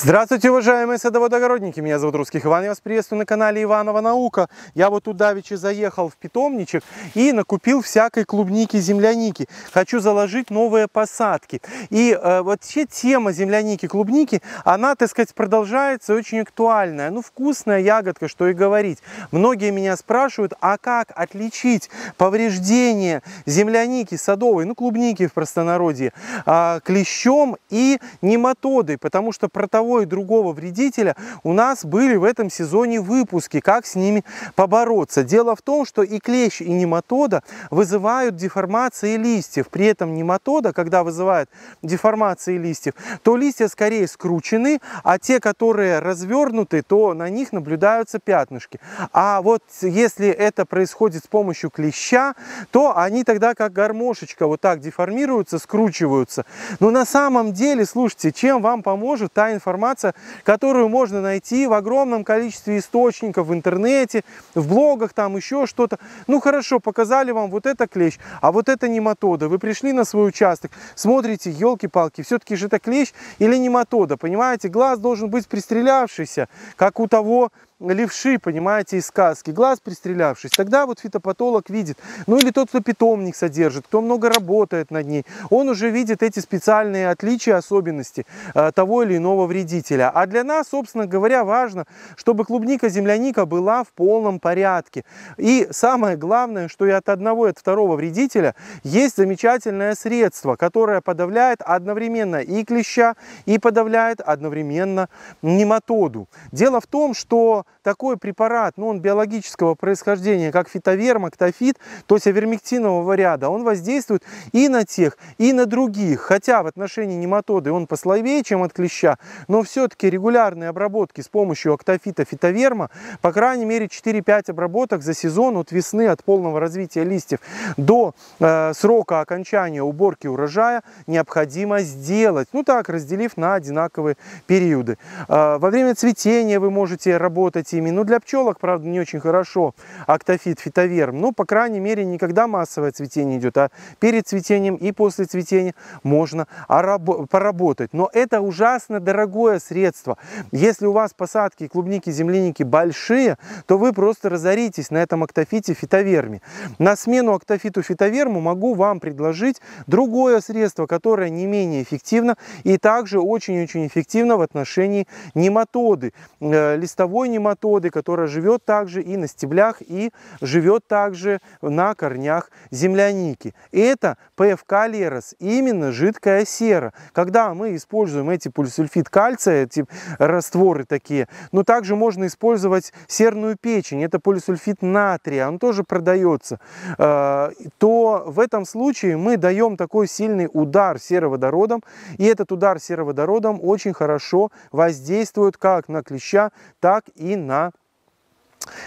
Здравствуйте, уважаемые садоводогородники! Меня зовут Русских Иван, я вас приветствую на канале Иванова Наука. Я вот тут давеча заехал в питомничек и накупил всякой клубники, земляники. Хочу заложить новые посадки. И э, вообще тема земляники, клубники, она, так сказать, продолжается очень актуальная. Ну, вкусная ягодка, что и говорить. Многие меня спрашивают, а как отличить повреждение земляники садовой, ну, клубники в простонародье, э, клещом и нематодой, потому что про того и другого вредителя у нас были в этом сезоне выпуски, как с ними побороться. Дело в том, что и клещ, и нематода вызывают деформации листьев. При этом нематода, когда вызывает деформации листьев, то листья скорее скручены, а те, которые развернуты, то на них наблюдаются пятнышки. А вот если это происходит с помощью клеща, то они тогда как гармошечка вот так деформируются, скручиваются. Но на самом деле, слушайте, чем вам поможет та информация, информация, которую можно найти в огромном количестве источников в интернете, в блогах, там еще что-то. Ну хорошо, показали вам вот это клещ, а вот это нематода. Вы пришли на свой участок, смотрите, елки-палки, все-таки же это клещ или нематода, понимаете? Глаз должен быть пристрелявшийся, как у того левши, понимаете, из сказки, глаз пристрелявшись, тогда вот фитопатолог видит, ну или тот, кто питомник содержит, кто много работает над ней, он уже видит эти специальные отличия, особенности э, того или иного вредителя. А для нас, собственно говоря, важно, чтобы клубника, земляника была в полном порядке. И самое главное, что и от одного, и от второго вредителя есть замечательное средство, которое подавляет одновременно и клеща, и подавляет одновременно нематоду. Дело в том, что такой препарат, ну, он биологического происхождения, как фитоверм, актофит, то есть авермектинового ряда, он воздействует и на тех, и на других. Хотя в отношении нематоды он послабее, чем от клеща, но все-таки регулярные обработки с помощью актофита, фитоверма, по крайней мере 4-5 обработок за сезон от весны, от полного развития листьев до э, срока окончания уборки урожая необходимо сделать. Ну так, разделив на одинаковые периоды. Э, во время цветения вы можете работать ими. Ну, для пчелок, правда, не очень хорошо актофит, фитоверм. Ну, по крайней мере, никогда массовое цветение идет, а перед цветением и после цветения можно поработать. Но это ужасно дорогое средство. Если у вас посадки клубники, земляники большие, то вы просто разоритесь на этом актофите, фитоверме. На смену актофиту, фитоверму могу вам предложить другое средство, которое не менее эффективно и также очень-очень эффективно в отношении нематоды. Э, листовой нематоды нематоды, которая живет также и на стеблях, и живет также на корнях земляники. Это ПФК Лерос, именно жидкая сера. Когда мы используем эти полисульфид кальция, эти растворы такие, но также можно использовать серную печень, это полисульфид натрия, он тоже продается, э, то в этом случае мы даем такой сильный удар сероводородом, и этот удар сероводородом очень хорошо воздействует как на клеща, так и nga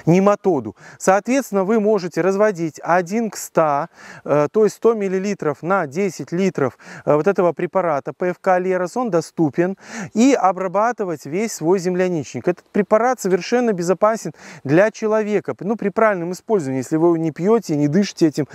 нематоду. Соответственно, вы можете разводить 1 к 100, э, то есть 100 мл на 10 литров э, вот этого препарата ПФК Лерос, он доступен, и обрабатывать весь свой земляничник. Этот препарат совершенно безопасен для человека, ну, при правильном использовании, если вы не пьете, не дышите этим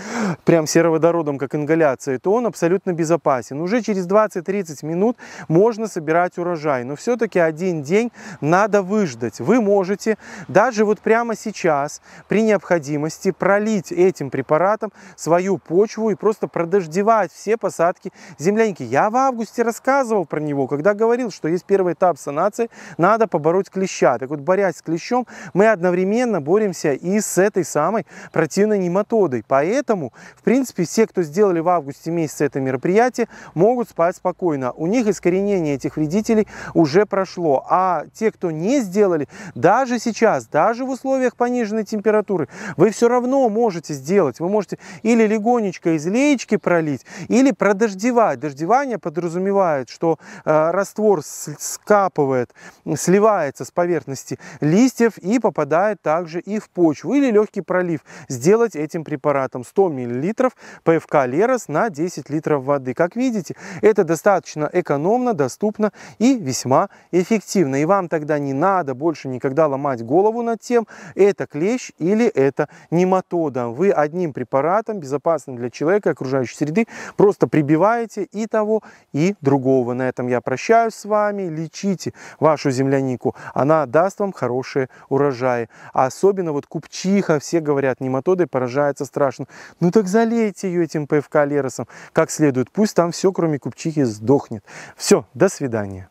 прям сероводородом, как ингаляция, то он абсолютно безопасен. Уже через 20-30 минут можно собирать урожай, но все-таки один день надо выждать. Вы можете даже вот прямо сейчас при необходимости пролить этим препаратом свою почву и просто продождевать все посадки земляники. Я в августе рассказывал про него, когда говорил, что есть первый этап санации, надо побороть клеща. Так вот, борясь с клещом, мы одновременно боремся и с этой самой противной нематодой. Поэтому, в принципе, все, кто сделали в августе месяце это мероприятие, могут спать спокойно. У них искоренение этих вредителей уже прошло. А те, кто не сделали, даже сейчас, даже в условиях пониженной температуры вы все равно можете сделать. Вы можете или легонечко из леечки пролить, или продождевать. Дождевание подразумевает, что э, раствор скапывает, сливается с поверхности листьев и попадает также и в почву. Или легкий пролив сделать этим препаратом 100 мл ПФК Лерос на 10 литров воды. Как видите, это достаточно экономно, доступно и весьма эффективно. И вам тогда не надо больше никогда ломать голову над тем, это клещ или это нематода. Вы одним препаратом, безопасным для человека и окружающей среды, просто прибиваете и того, и другого. На этом я прощаюсь с вами. Лечите вашу землянику. Она даст вам хорошие урожаи. А особенно вот купчиха, все говорят, нематодой поражается страшно. Ну так залейте ее этим ПФК Леросом как следует. Пусть там все, кроме купчихи, сдохнет. Все, до свидания.